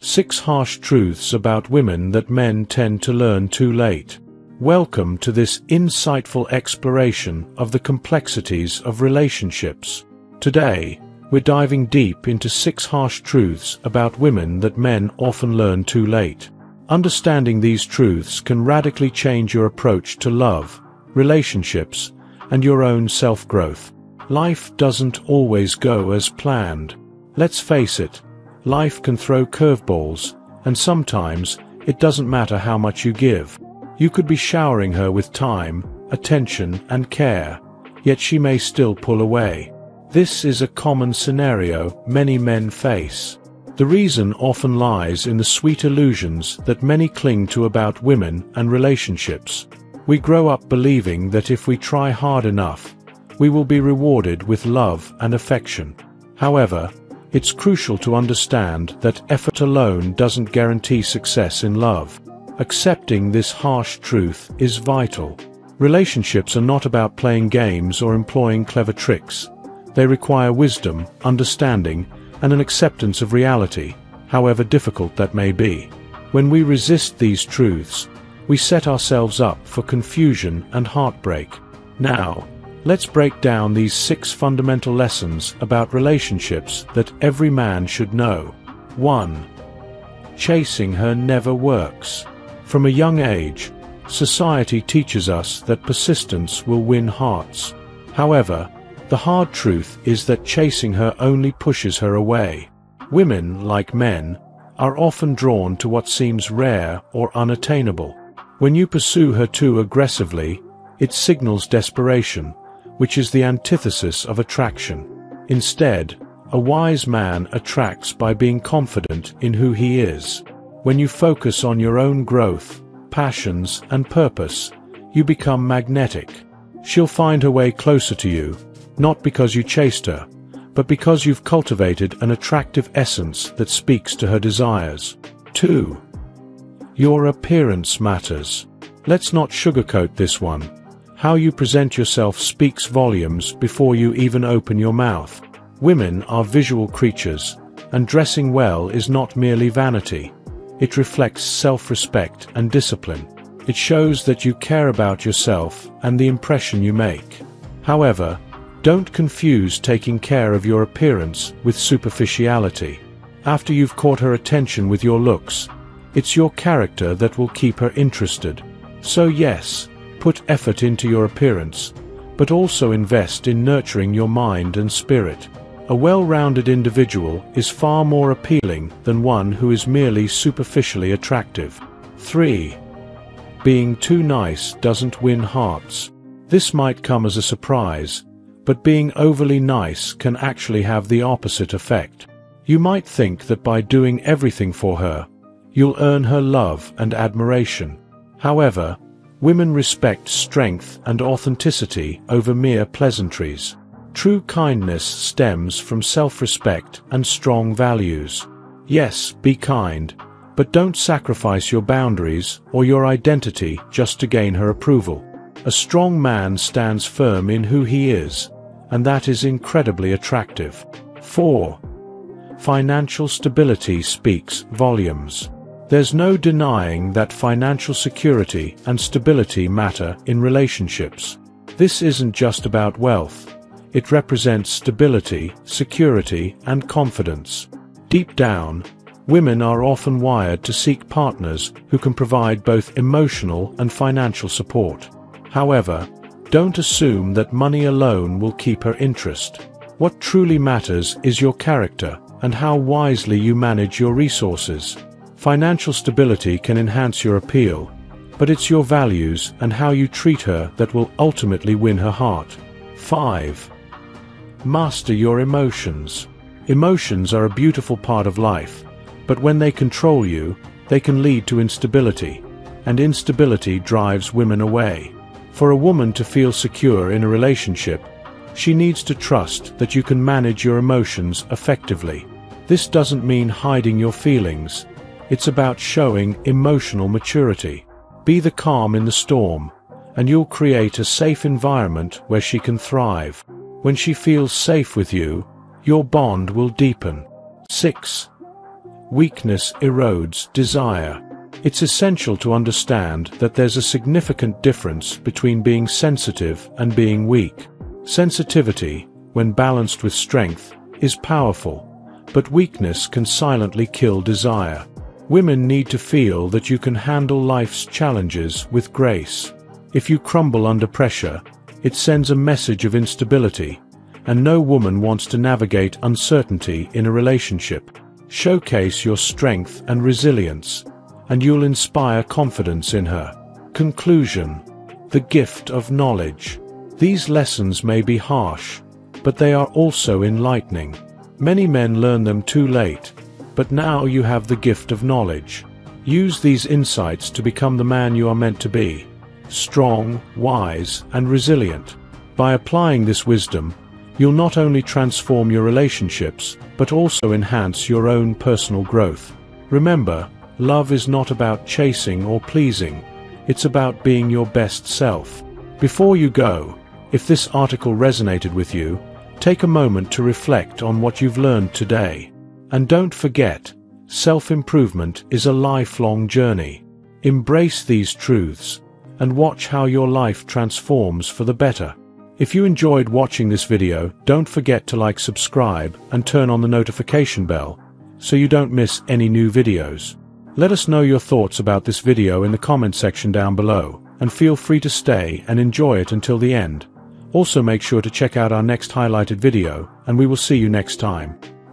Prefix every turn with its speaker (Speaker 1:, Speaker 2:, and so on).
Speaker 1: Six harsh truths about women that men tend to learn too late. Welcome to this insightful exploration of the complexities of relationships. Today, we're diving deep into six harsh truths about women that men often learn too late. Understanding these truths can radically change your approach to love, relationships, and your own self-growth. Life doesn't always go as planned. Let's face it, life can throw curveballs, and sometimes it doesn't matter how much you give. You could be showering her with time, attention, and care, yet she may still pull away. This is a common scenario many men face. The reason often lies in the sweet illusions that many cling to about women and relationships. We grow up believing that if we try hard enough, we will be rewarded with love and affection. However, it's crucial to understand that effort alone doesn't guarantee success in love. Accepting this harsh truth is vital. Relationships are not about playing games or employing clever tricks. They require wisdom, understanding, and an acceptance of reality, however difficult that may be. When we resist these truths, we set ourselves up for confusion and heartbreak. Now, Let's break down these six fundamental lessons about relationships that every man should know. 1. Chasing her never works. From a young age, society teaches us that persistence will win hearts. However, the hard truth is that chasing her only pushes her away. Women, like men, are often drawn to what seems rare or unattainable. When you pursue her too aggressively, it signals desperation, which is the antithesis of attraction. Instead, a wise man attracts by being confident in who he is. When you focus on your own growth, passions, and purpose, you become magnetic. She'll find her way closer to you, not because you chased her, but because you've cultivated an attractive essence that speaks to her desires. 2. Your appearance matters. Let's not sugarcoat this one. How you present yourself speaks volumes before you even open your mouth. Women are visual creatures, and dressing well is not merely vanity. It reflects self-respect and discipline. It shows that you care about yourself and the impression you make. However, don't confuse taking care of your appearance with superficiality. After you've caught her attention with your looks, it's your character that will keep her interested. So yes, Put effort into your appearance, but also invest in nurturing your mind and spirit. A well-rounded individual is far more appealing than one who is merely superficially attractive. 3. Being too nice doesn't win hearts. This might come as a surprise, but being overly nice can actually have the opposite effect. You might think that by doing everything for her, you'll earn her love and admiration. However, Women respect strength and authenticity over mere pleasantries. True kindness stems from self-respect and strong values. Yes, be kind, but don't sacrifice your boundaries or your identity just to gain her approval. A strong man stands firm in who he is, and that is incredibly attractive. 4. Financial stability speaks volumes. There's no denying that financial security and stability matter in relationships. This isn't just about wealth. It represents stability, security, and confidence. Deep down, women are often wired to seek partners who can provide both emotional and financial support. However, don't assume that money alone will keep her interest. What truly matters is your character and how wisely you manage your resources. Financial stability can enhance your appeal, but it's your values and how you treat her that will ultimately win her heart. 5. Master your emotions. Emotions are a beautiful part of life, but when they control you, they can lead to instability, and instability drives women away. For a woman to feel secure in a relationship, she needs to trust that you can manage your emotions effectively. This doesn't mean hiding your feelings, it's about showing emotional maturity. Be the calm in the storm, and you'll create a safe environment where she can thrive. When she feels safe with you, your bond will deepen. 6. weakness erodes desire. It's essential to understand that there's a significant difference between being sensitive and being weak. Sensitivity, when balanced with strength, is powerful, but weakness can silently kill desire. Women need to feel that you can handle life's challenges with grace. If you crumble under pressure, it sends a message of instability, and no woman wants to navigate uncertainty in a relationship. Showcase your strength and resilience, and you'll inspire confidence in her. Conclusion. The gift of knowledge. These lessons may be harsh, but they are also enlightening. Many men learn them too late, but now you have the gift of knowledge. Use these insights to become the man you are meant to be. Strong, wise, and resilient. By applying this wisdom, you'll not only transform your relationships, but also enhance your own personal growth. Remember, Love is not about chasing or pleasing, it's about being your best self. Before you go, if this article resonated with you, take a moment to reflect on what you've learned today. And don't forget, self-improvement is a lifelong journey. Embrace these truths, and watch how your life transforms for the better. If you enjoyed watching this video, don't forget to like subscribe and turn on the notification bell, so you don't miss any new videos. Let us know your thoughts about this video in the comment section down below, and feel free to stay and enjoy it until the end. Also make sure to check out our next highlighted video, and we will see you next time.